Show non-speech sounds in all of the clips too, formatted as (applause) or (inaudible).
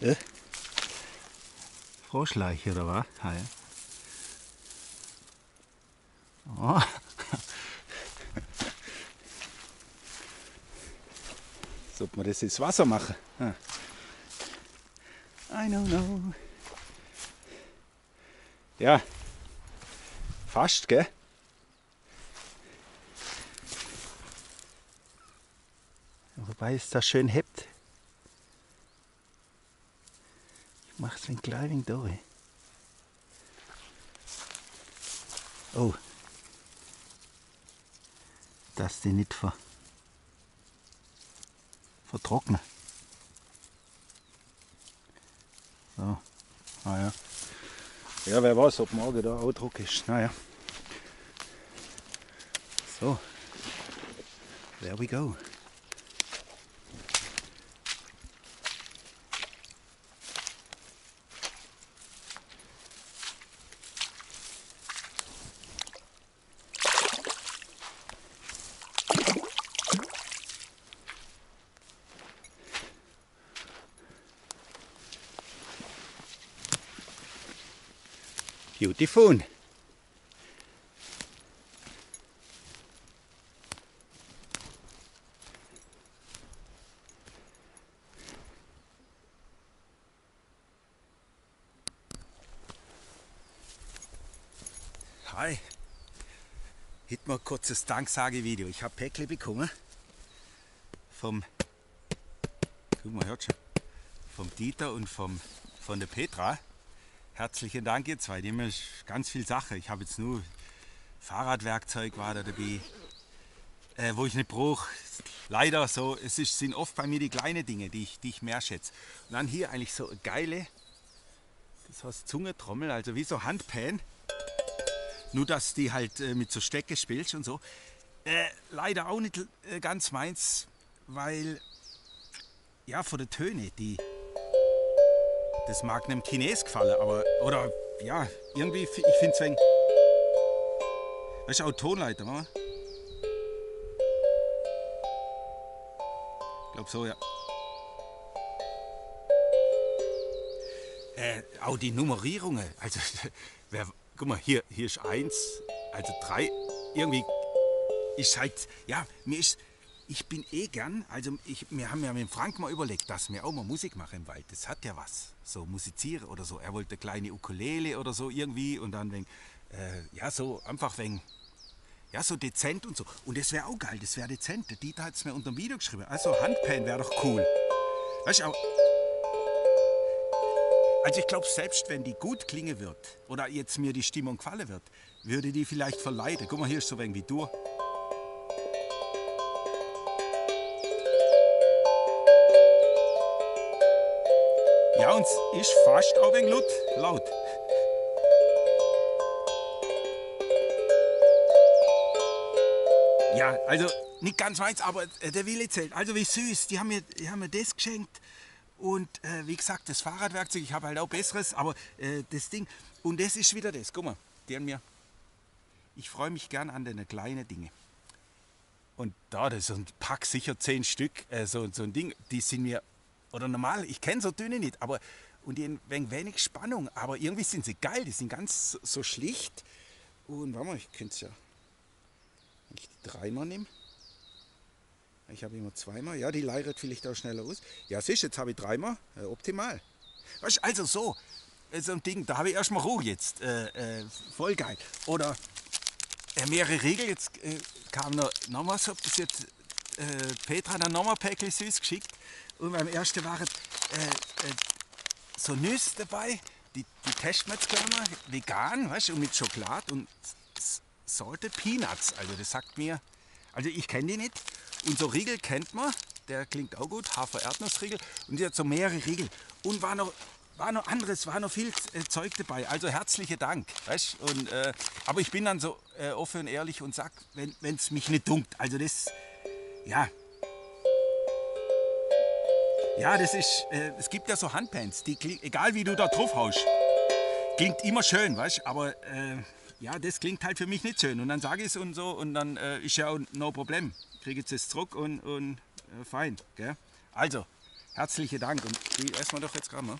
Äh? Froschleiche oder was? Ah, ja. Oh. (laughs) Sollte man das ins Wasser machen? Ah. I don't know. Ja, fast, gell? Wobei es da schön hebt. Es ein klein durch. Oh. Dass die nicht ver vertrocknen. So. Ah ja. Ja, wer weiß, ob morgen da auch Druck ist. Naja. So. There we go. Beautiful. Hi. Heute mal ein kurzes Danksagevideo. Ich habe Päckle bekommen vom, guck mal, hört schon, vom Dieter und vom, von der Petra. Herzlichen Dank ihr zwei. Die haben ganz viel Sache. Ich habe jetzt nur Fahrradwerkzeug war da dabei, äh, wo ich nicht brauche. Leider so, es ist, sind oft bei mir die kleinen Dinge, die ich, die ich mehr schätze. Und dann hier eigentlich so eine geile, das heißt Zungetrommel, also wie so Handpan. Nur dass die halt äh, mit so Stecke spielst und so. Äh, leider auch nicht äh, ganz meins, weil ja, von den Töne, die das mag einem Chines gefallen, aber, oder, ja, irgendwie, ich finde es wegen, weißt du, auch Tonleiter, oder? Ich glaube so, ja. Äh, auch die Nummerierungen, also, (laughs) wer, guck mal, hier, hier ist eins, also drei, irgendwie ist halt, ja, mir ist, ich bin eh gern, also ich, wir haben ja mit Frank mal überlegt, dass wir auch mal Musik machen im Wald. Das hat ja was, so musizieren oder so. Er wollte eine kleine Ukulele oder so irgendwie und dann wegen, äh, ja so einfach wegen, ja so dezent und so. Und das wäre auch geil, das wäre dezent. Der Dieter hat es mir unter dem Video geschrieben. Also Handpan wäre doch cool. Weißt du, auch, also ich glaube, selbst wenn die gut klingen wird oder jetzt mir die Stimmung gefallen wird, würde die vielleicht verleiden. Guck mal, hier ist so wenig wie Ja, und es ist fast auch ein wenig laut. Ja, also nicht ganz meins, aber äh, der Wille zählt. Also wie süß, die haben mir, die haben mir das geschenkt. Und äh, wie gesagt, das Fahrradwerkzeug, ich habe halt auch besseres, aber äh, das Ding. Und das ist wieder das, guck mal, die haben mir. Ich freue mich gern an den kleinen Dinge. Und da, das ist ein Pack, sicher zehn Stück, äh, so, so ein Ding, die sind mir oder normal, ich kenne so dünne nicht, aber und die haben wenig Spannung, aber irgendwie sind sie geil, die sind ganz so schlicht. Und warte mal, ich könnte es ja, wenn ich die dreimal nehme. Ich habe immer zweimal, ja, die leiert vielleicht auch schneller aus. Ja, siehst jetzt habe ich dreimal, äh, optimal. Weißt, also so, äh, so ein Ding, da habe ich erstmal Ruhe jetzt, äh, äh, voll geil. Oder äh, mehrere Riegel, jetzt äh, kam noch, noch was, ob das jetzt Petra dann nochmal Päckchen süß geschickt. Und beim ersten waren äh, äh, so Nüsse dabei, die, die testen wir jetzt gleich vegan, weißt du, und mit Schokolade und Salted Peanuts. Also das sagt mir, also ich kenne die nicht. Und so Riegel kennt man, der klingt auch gut, Hafer-Erdnussriegel. Und die hat so mehrere Riegel. Und war noch, war noch anderes, war noch viel äh, Zeug dabei. Also herzlichen Dank. Weißt? Und, äh, aber ich bin dann so äh, offen und ehrlich und sag, wenn es mich nicht dunkt. Also das, ja. Ja, das ist, äh, es gibt ja so Handpans, die egal wie du da drauf haust, klingt immer schön, weißt Aber äh, ja, das klingt halt für mich nicht schön. Und dann sage ich es und so und dann äh, ist ja auch no problem. Kriege jetzt das zurück und, und äh, fein. Gell? Also, Herzlichen Dank. Und die essen wir doch jetzt gerade mal.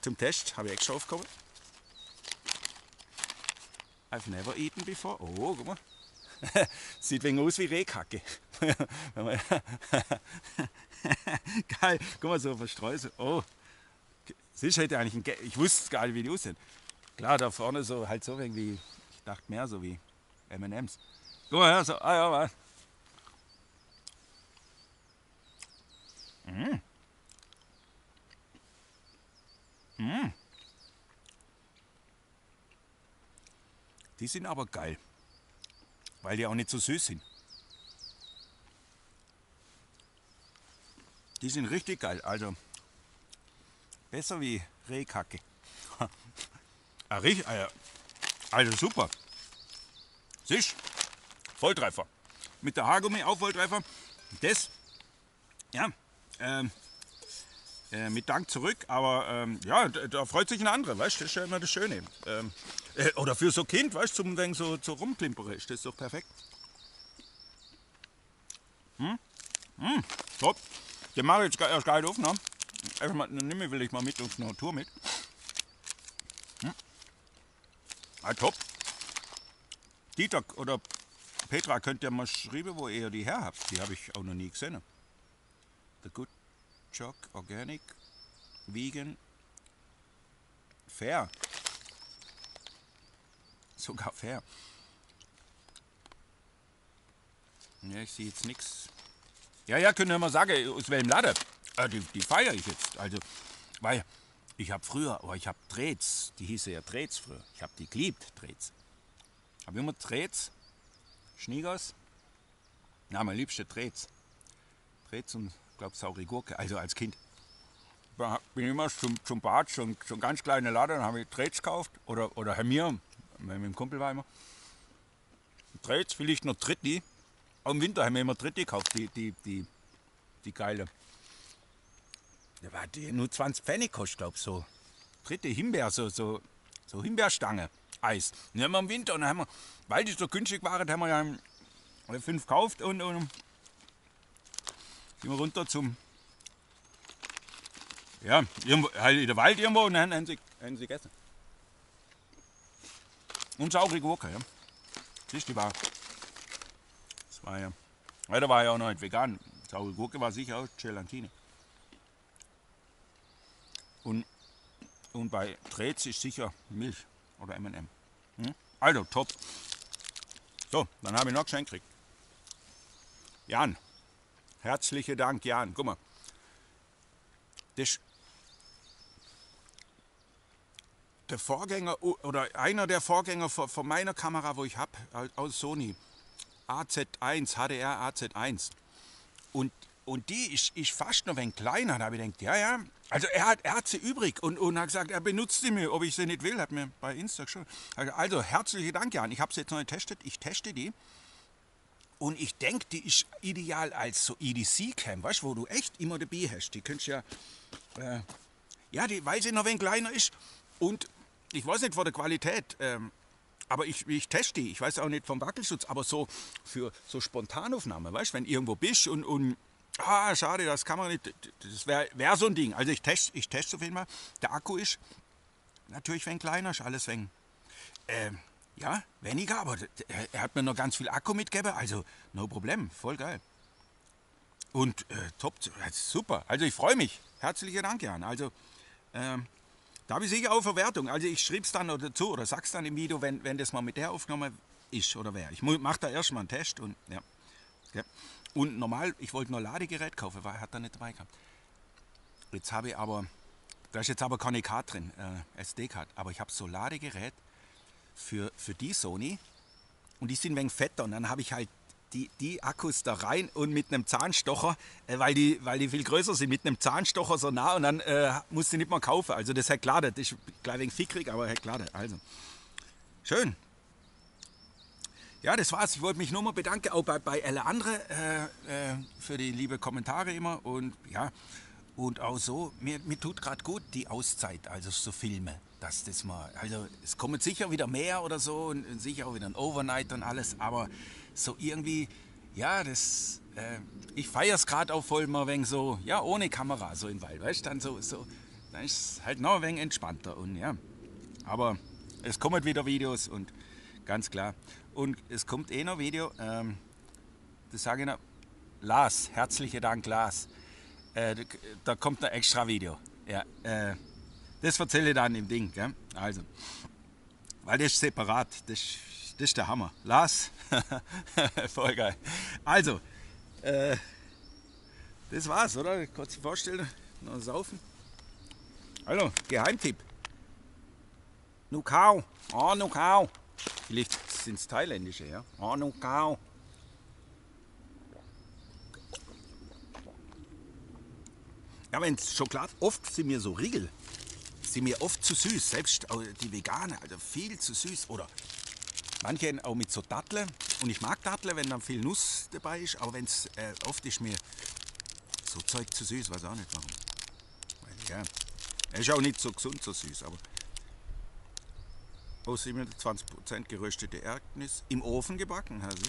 Zum Test habe ich extra aufgekommen. I've never eaten before. Oh, guck mal. (laughs) Sieht wegen aus wie Rehkacke. (laughs) Geil. Guck mal, so verstreut. Oh. Siehst du, hätte eigentlich ein Ge Ich wusste gar nicht, wie die aussehen. Klar, da vorne so, halt so irgendwie, ich dachte mehr so wie M&M's. Guck mal her, so, ah ja, was. Mm. Mm. Die sind aber geil, weil die auch nicht so süß sind. Die sind richtig geil, also besser wie Rehkacke. (laughs) Ah, ah, also super. Siehst Volltreffer. Mit der Haargummi auch Volltreffer. Das, ja, ähm, äh, mit Dank zurück, aber ähm, ja, da, da, freut sich ein anderer, weißt du, das ist ja immer das Schöne. Ähm, äh, oder für so ein Kind, weißt du, zum Ding so, so rumklimpere ist das doch perfekt. Hm? Hm, top. Den mache ich jetzt erst geil auf, ne? Erstmal, nehme will ich mal mit auf eine Tour mit. Hm? Ah, top. Dieter oder Petra, könnt ihr mal schreiben, wo ihr die her habt. Die habe ich auch noch nie gesehen. The Good Jog Organic Vegan Fair. Sogar fair. Ja, ich sehe jetzt nichts. Ja, ja, können wir mal sagen, aus welchem Laden. Äh, die, die feiere ich jetzt. Also, weil ich habe früher, aber ich habe Drehts, die hieße ja Drehts früher. Ich habe die geliebt, Drehts. Habe immer Drehts, Schniegers. Na, mein liebster Drehts. Drehts und, glaube saure Gurke, also als Kind. Bin immer zum, zum Bad, schon, schon ganz kleine Laden, dann habe ich Drehts gekauft. Oder, oder Herr Mir, mit dem Kumpel war immer. Drehts, vielleicht noch Dritti. Im Winter haben wir immer Dritti gekauft, die, die, die, die geile. Ja, war die nur 20 Pfennig kostet, glaube ich, so. Dritte Himbeer, so, so, so Himbeerstange, Eis. Dann haben wir im Winter, und dann haben wir, weil die so günstig waren, haben wir ja fünf gekauft und, und sind wir runter zum, ja, irgendwo, halt in der Wald irgendwo und dann haben sie, haben sie gegessen. Und saure Gurke, ja. Siehst die war, war ja, ja, da war ja auch noch nicht vegan. Saure Gurke war sicher auch Gelatine. Und, und bei Trets ist sicher Milch oder M&M. Hm? Also, top. So, dann habe ich noch Geschenk gekriegt. Jan, herzlichen Dank, Jan. Guck mal. Das, der Vorgänger oder einer der Vorgänger von meiner Kamera, wo ich habe, aus Sony, AZ1, HDR AZ1. Und und die ist, ist fast noch ein kleiner. Da habe ich gedacht, ja, ja. Also er hat, er hat sie übrig und, und hat gesagt, er benutzt sie mir, ob ich sie nicht will, hat mir bei Insta schon. Also, also herzlichen Dank, Jan. Ich habe sie jetzt noch getestet. Ich teste die. Und ich denke, die ist ideal als so EDC-Cam, weißt du, wo du echt immer dabei hast. Die könntest ja, äh, ja, die, weil sie noch ein kleiner ist. Und ich weiß nicht von der Qualität, ähm, aber ich, ich teste die. Ich weiß auch nicht vom Wackelschutz, aber so für so Spontanaufnahme, weißt du, wenn irgendwo bist und, und ah, schade, das kann man nicht, das wäre wär so ein Ding. Also ich teste ich test auf jeden Fall. Der Akku ist natürlich wenn kleiner, ist alles wenn, äh, ja, weniger, aber er hat mir noch ganz viel Akku mitgegeben, also no Problem, voll geil. Und äh, top, super, also ich freue mich. Herzlichen Dank, Jan. Also, ähm, da habe ich sicher auch Verwertung. Also ich schreibe es dann dazu oder sag's dann im Video, wenn, wenn das mal mit der Aufnahme ist oder wer. Ich mache da erstmal einen Test und ja. ja. Und normal, ich wollte nur Ladegerät kaufen, weil hat da nicht dabei gehabt. Jetzt habe ich aber, da ist jetzt aber keine Card drin, äh, SD-Card, aber ich habe so Ladegerät für, für die Sony und die sind wenig fetter und dann habe ich halt die, die Akkus da rein und mit einem Zahnstocher, äh, weil, die, weil die viel größer sind, mit einem Zahnstocher so nah und dann äh, musst du nicht mehr kaufen. Also das hat klar, das ist gleich wenig fickrig, aber hat klar. Also, schön. Ja, das war's. Ich wollte mich nur mal bedanken, auch bei, bei alle anderen äh, äh, für die liebe Kommentare immer. Und ja, und auch so, mir, mir tut gerade gut die Auszeit, also so Filme. Dass das mal, also es kommen sicher wieder mehr oder so und, sicher auch wieder ein Overnight und alles, aber so irgendwie, ja, das, äh, ich feiere es gerade auch voll mal wegen so, ja, ohne Kamera, so im Wald, weißt du, dann so, so, dann ist es halt noch ein wenig entspannter und ja. Aber es kommen wieder Videos und ganz klar. Und es kommt eh noch Video, ähm, das sage ich noch, Lars, herzlichen Dank, Lars. Äh, da kommt ein extra Video. Ja, äh, das erzähle ich dann im Ding. Gell? Also, weil das ist separat. Das, das ist der Hammer. Lars, (laughs) voll geil. Also, äh, das war's, oder? Dir vorstellen? Noch saufen. Also, Geheimtipp. Nukau. Ah, Nukau. Vielleicht sind es thailändische, ja. Ah, Nukau. Ja, wenn Schokolade, oft sind mir so Riegel, sind mir oft zu süß. Selbst die Veganer, also viel zu süß. Oder manche auch mit so Datteln. Und ich mag Datteln, wenn dann viel Nuss dabei ist. Aber wenn's, äh, oft ist mir so Zeug zu süß, weiß auch nicht warum. Ja, er ist auch nicht so gesund, so süß. Aber aus 27% geröstete Erdnis im Ofen gebacken. Also.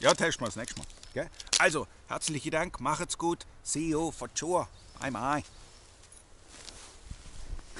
Ja, testen wir das nächste Mal. Gell? Also, herzlichen Dank, macht's gut. See you for sure. I'm I.